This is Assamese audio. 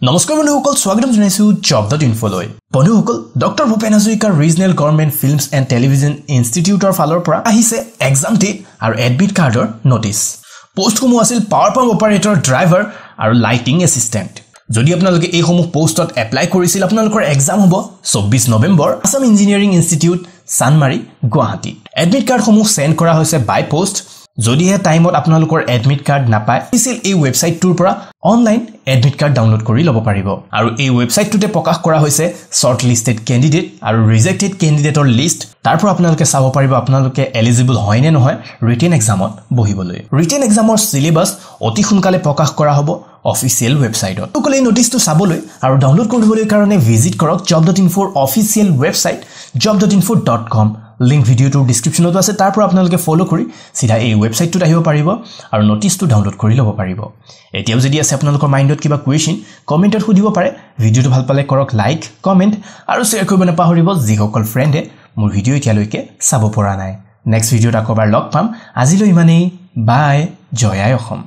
নমস্কাৰ বন্ধুসকল স্বাগতম জনাইছোঁ জব ডট ইনফলৈ বন্ধুসকল ডক্টৰ ভূপেন হাজৰিকাৰ regional government films and television ইনষ্টিটিউটৰ ফালৰ পৰা আহিছে এক্সাম ডেট আৰু এডমিট কাৰ্ডৰ নটিচ পষ্টসমূহ আছিল পাৱাৰ পাম্প অপাৰেটৰ ড্ৰাইভাৰ আৰু লাইটিং এছিষ্টেণ্ট যদি আপোনালোকে এইসমূহ পষ্টত এপ্লাই কৰিছিল আপোনালোকৰ এক্সাম হ'ব চৌব্বিছ November Assam engineering institute Chandmari গুৱাহাটীত এডমিট কাৰ্ডসমূহ চেণ্ড কৰা হৈছে বাই পষ্ট যদিহে টাইমত আপোনালোকৰ এডমিট কাৰ্ড নাপায় পিছিল এই ৱেবছাইটটোৰ পৰা অনলাইন এডমিট কাৰ্ড ডাউনলোড কৰি ল'ব পাৰিব। আৰু এই ৱেবছাইটটোতে প্ৰকাশ কৰা হৈছে শ্বৰ্ট লিষ্টেড কেণ্ডিডেট আৰু ৰিজেক্টেড কেণ্ডিডেটৰ লিষ্ট তাৰ পৰা আপোনালোকে চাব পাৰিব আপোনালোকে এলিজিবল হয় নে নহয় ৰিটেন এক্সামত বহিবলৈ। ৰিটেন এক্সামৰ চিলেবাছ অতি সোনকালে প্ৰকাশ কৰা হ'ব অফিচিয়েল ৱেবছাইটত সকলোৱে এই নটিচটো চাবলৈ আৰু ডাউনলোড কৰিবলৈ কাৰণে ভিজিট কৰক job dot ইনফ'ৰ official website job dot info' dot com link ভিডিঅ'টোৰ ডিছক্ৰিপশ্যনতো আছে তাৰ পৰা আপোনালোকে ফ'ল' কৰি চিধা এই ৱেবছাইটটোত আহিব পাৰিব আৰু নটিচটো ডাউনলোড কৰি ল'ব পাৰিব। এতিয়াও যদি আছে আপোনালোকৰ মাইণ্ডত কিবা কুৱেশ্যন কমেণ্টত সুধিব পাৰে। ভিডিঅ'টো ভাল পালে কৰক লাইক কমেণ্ট আৰু শ্বেয়াৰ কৰিব নাপাহৰিব যিসকল ফ্ৰেণ্ডে মোৰ ভিডিঅ' এতিয়ালৈকে চাব পৰা নাই। নেক্সট ভিডিঅ'ত আকৌ এবাৰ লগ পাম। আজিলৈ ইমানেই। বাই জয় আই অসম।